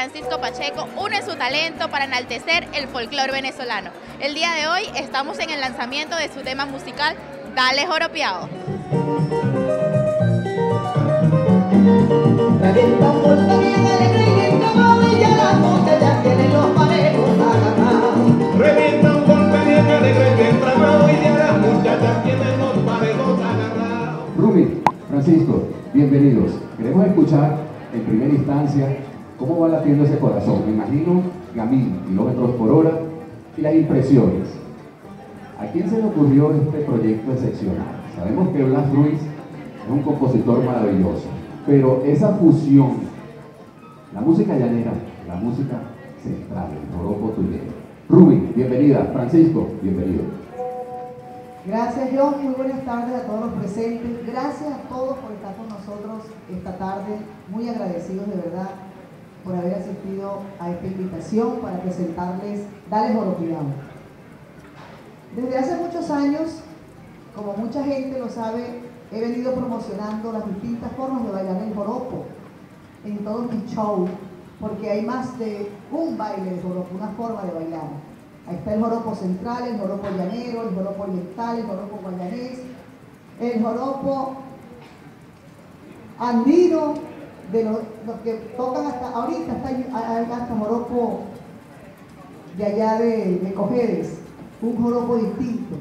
Francisco Pacheco une su talento para enaltecer el folclore venezolano. El día de hoy estamos en el lanzamiento de su tema musical Dale Joropiao. Rumi, Francisco, bienvenidos. Queremos escuchar en primera instancia ese corazón. Me imagino a mil kilómetros por hora y las impresiones. ¿A quién se le ocurrió este proyecto excepcional? Sabemos que Blas Ruiz es un compositor maravilloso, pero esa fusión, la música llanera, la música central, el joropo tuyero. Rumi, bienvenida. Francisco, bienvenido. Gracias John, muy buenas tardes a todos los presentes. Gracias a todos por estar con nosotros esta tarde. Muy agradecidos de verdad por haber asistido a esta invitación para presentarles Dale Joropiao. Desde hace muchos años, como mucha gente lo sabe, he venido promocionando las distintas formas de bailar el joropo en todos mis shows, porque hay más de un baile de joropo, una forma de bailar. Ahí está el joropo central, el joropo llanero, el joropo oriental, el joropo guayanés, el joropo andino, de los, que tocan hasta ahorita, hay hasta joropo de allá de, de un joropo distinto.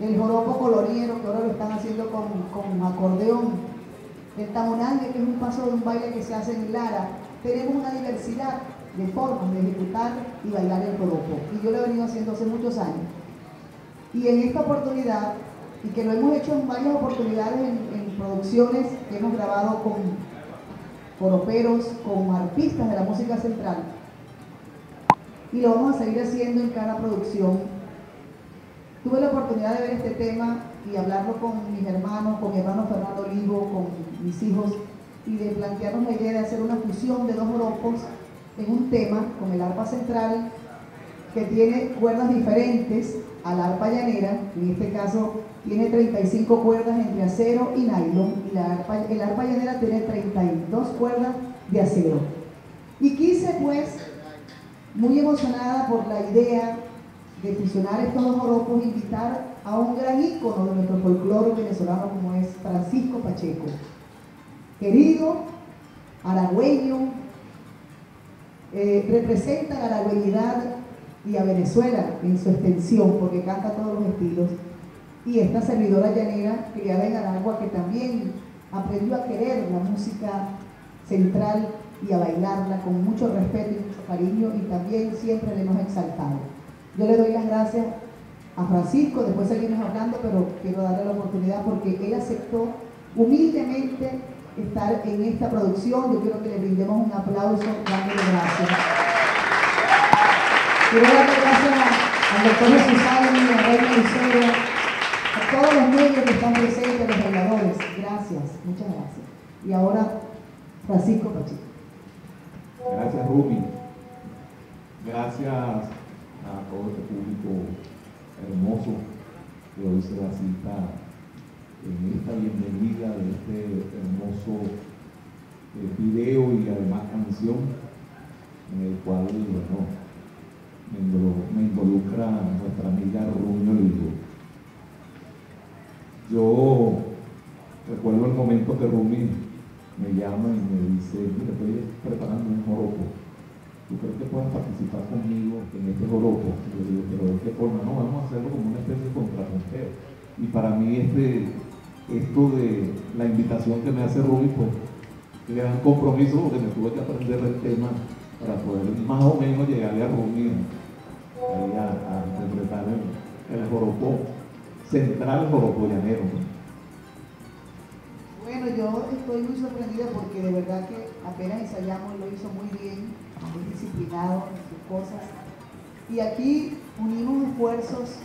El joropo coloriero, que ahora lo están haciendo con, con acordeón. El tamonangue, que es un paso de un baile que se hace en Lara. Tenemos una diversidad de formas de ejecutar y bailar el joropo. Y yo lo he venido haciendo hace muchos años. Y en esta oportunidad, y que lo hemos hecho en varias oportunidades en, producciones que hemos grabado con joroperos, con artistas de la música central, y lo vamos a seguir haciendo en cada producción. Tuve la oportunidad de ver este tema y hablarlo con mis hermanos, con mi hermano Fernando Olivo, con mis hijos, y de plantearnos la idea de hacer una fusión de dos joropos en un tema con el arpa central que tiene cuerdas diferentes a la arpa llanera, en este caso tiene 35 cuerdas entre acero y nylon, y la arpa, el arpa llanera tiene 32 cuerdas de acero. Y quise pues, muy emocionada por la idea de fusionar estos dos joropos, invitar a un gran ícono de nuestro folclore venezolano como es Francisco Pacheco. Querido, aragüeño, eh, representan a la humanidad y a Venezuela en su extensión, porque canta todos los estilos. Y esta servidora llanera, criada en Aragua, que también aprendió a querer la música central y a bailarla con mucho respeto y mucho cariño, y también siempre le hemos exaltado. Yo le doy las gracias a Francisco, después seguimos hablando, pero quiero darle la oportunidad porque él aceptó humildemente estar en esta producción. Yo quiero que le brindemos un aplauso dándole gracias. Quiero darle gracias al doctor Álvarez, a Reina Lucero, a todos los medios que están presentes, los bailadores. Gracias, muchas gracias. Y ahora, Francisco Pacheco. Gracias, Rumi. Gracias a todo este público hermoso que hoy se la cita en esta bienvenida de este hermoso eh, video y además canción en el cual bueno, me, involucra nuestra amiga Rubio Lido. Yo recuerdo el momento que Rumi me llama y me dice, mira, estoy preparando un joropo. ¿Tú crees que puedas participar conmigo en este joropo? Y yo digo, pero ¿de qué forma? No, vamos a hacerlo como una especie de contrapunteo. Y para mí este esto de la invitación que me hace Rubí, pues, gran compromiso porque me tuve que aprender el tema para poder más o menos llegarle a A, interpretar el, el joropo central joropo llanero. Bueno, yo estoy muy sorprendida porque de verdad que apenas ensayamos lo hizo muy bien, muy disciplinado en sus cosas. Y aquí unimos esfuerzos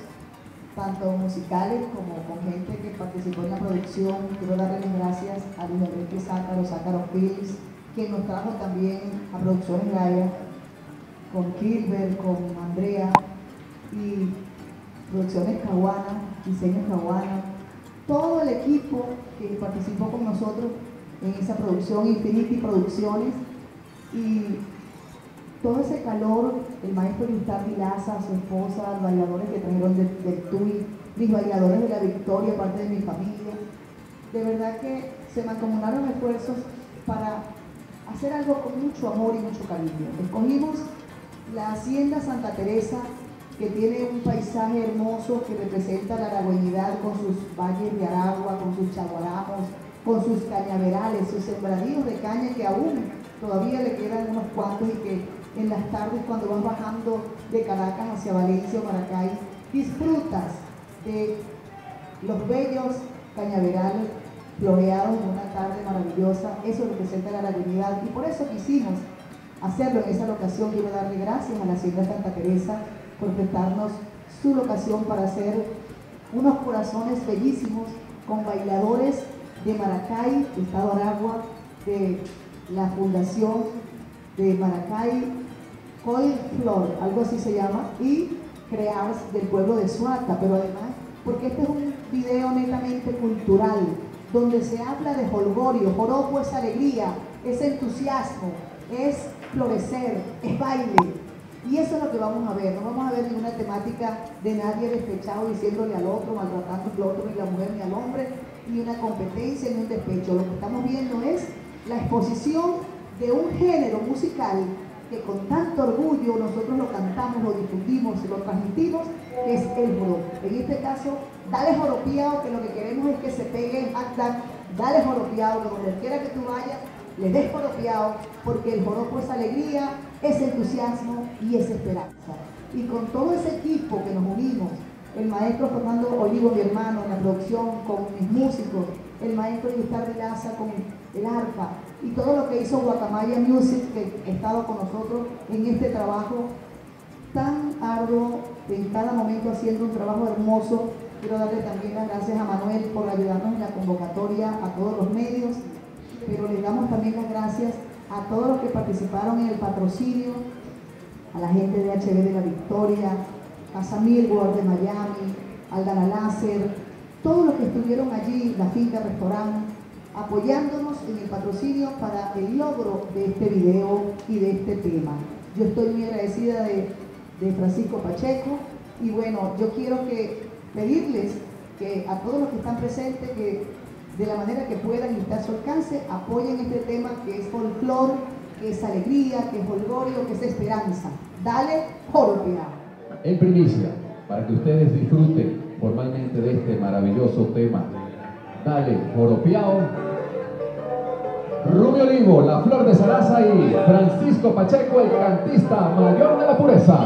tanto musicales como con gente que participó en la producción. Quiero darle las gracias a Luis Enrique Sácaro, Sácaro Films, quien nos trajo también a Producciones Gaia, con Kilber, con Andrea, y Producciones Caguana, Diseños Caguana, todo el equipo que participó con nosotros en esa producción, Infinity Producciones, y todo ese calor, el maestro Gustavo Vilaza, su esposa, los bailadores que trajeron del, del TUI, mis bailadores de la Victoria, parte de mi familia, de verdad que se mancomunaron esfuerzos para hacer algo con mucho amor y mucho cariño. Escogimos la Hacienda Santa Teresa, que tiene un paisaje hermoso que representa la aragüeñidad con sus valles de Aragua, con sus chaguaramos, con sus cañaverales, sus sembradíos de caña que aún todavía le quedan unos cuantos y que en las tardes cuando vas bajando de Caracas hacia Valencia o Maracay, disfrutas de los bellos cañaverales floreados en una tarde maravillosa. Eso representa la aragüeñidad y por eso quisimos hacerlo en esa locación. Quiero darle gracias a la Hacienda Santa Teresa por prestarnos su locación para hacer unos corazones bellísimos con bailadores de Maracay, Estado Aragua, de la Fundación de Maracay, Coil Flor, algo así se llama, y Crears del pueblo de Suata, pero además, porque este es un video netamente cultural, donde se habla de holgorio, joropo es alegría, es entusiasmo, es florecer, es baile. Y eso es lo que vamos a ver, no vamos a ver ninguna temática de nadie despechado diciéndole al otro, maltratando al otro, ni la mujer ni al hombre, ni una competencia, ni un despecho. Lo que estamos viendo es la exposición de un género musical que con tanto orgullo nosotros lo cantamos, lo difundimos, lo transmitimos, que es el joropo. En este caso, dale joropiado, que lo que queremos es que se pegue el hashtag, dale joropiado, donde quiera que tú vayas, le des porque el joropo es alegría, es entusiasmo y es esperanza. Y con todo ese equipo que nos unimos, el maestro Fernando Olivo, mi hermano, en la producción, con mis músicos, el maestro Gustavo Vilaza con el arpa, y todo lo que hizo Guacamaya Music, que ha estado con nosotros en este trabajo tan arduo, en cada momento haciendo un trabajo hermoso. Quiero darle también las gracias a Manuel por ayudarnos en la convocatoria, a todos los medios, pero le damos también las gracias a todos los que participaron en el patrocinio, a la gente de HB de la Victoria, a Samir World de Miami, Aldana Láser, todos los que estuvieron allí, la finca restaurante, apoyándonos en el patrocinio para el logro de este video y de este tema. Yo estoy muy agradecida de, de Francisco Pacheco y bueno, yo quiero que pedirles que a todos los que están presentes que de la manera que puedan y está a su alcance, apoyen este tema que es folclor, que es alegría, que es holgorio, que es esperanza. Dale, Jorpea. En primicia, para que ustedes disfruten formalmente de este maravilloso tema. Dale, Joropiao, Rubio Olivo, La Flor de Sarasa y Francisco Pacheco, el cantista mayor de la pureza.